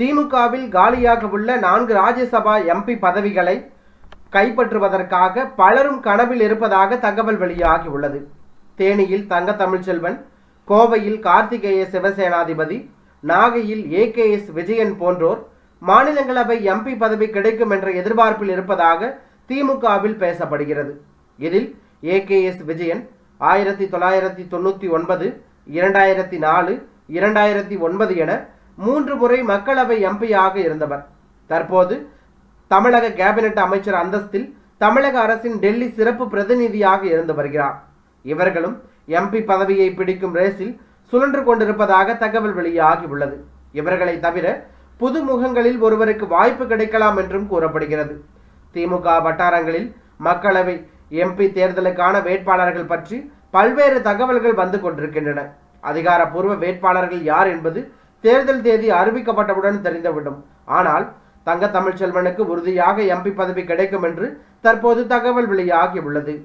திமுகவில் காலியாக உள்ள நான்கு ராஜ்யசபா எம்பி பதவிகளை கைப்பற்றுவதற்காக பலரும் கனவில் இருப்பதாக தகவல் வெளியாகியுள்ளது தேனியில் தங்க தமிழ்ச்செல்வன் கோவையில் கார்த்திகேய சிவசேனாதிபதி நாகையில் ஏகேஎஸ் விஜயன் போன்றோர் மாநிலங்களவை எம்பி பதவி கிடைக்கும் என்ற எதிர்பார்ப்பில் இருப்பதாக திமுகவில் பேசப்படுகிறது. இதில் ஏகேஎஸ் விஜயன் ஆயிரத்தி தொள்ளாயிரத்தி தொண்ணூற்றி ஒன்பது இரண்டாயிரத்தி நாலு இரண்டாயிரத்தி ஒன்பது என மூன்று முறை மக்களவை எம்பியாக இருந்தவர். தற்போது தமிழக கேபினட் அமைச்சர் அந்தஸ்தில் தமிழக அரசின் டெல்லி சிறப்பு பிரதிநிதியாக இருந்து வருகிறார். இவர்களும் எம்பி பதவியை பிடிக்கும் ரேஸில் சுழன்று கொண்டிருப்பதாக தகவல் வெளியாகி உள்ளது. இவர்களை தவிர புது முகங்களில் ஒருவருக்கு வாய்ப்பு கிடைக்கலாம் என்றும் கூறப்படுகிறது. திமுக வட்டாரங்களில் மக்களவை எம்பி தேர்தலுக்கான வேட்பாளர்கள் பற்றி பல்வேறு தகவல்கள் வந்து கொண்டிருக்கின்றன. அதிகாரப்பூர்வ வேட்பாளர்கள் யார் என்பது தேர்தல் தேதி அறிவிக்கப்பட்டவுடன் தெரிந்துவிடும். ஆனால் தங்க தமிழ்ச்செல்வனுக்கு உறுதியாக எம்பி பதவி கிடைக்கும் என்று தற்போது தகவல் வெளியாகியுள்ளது.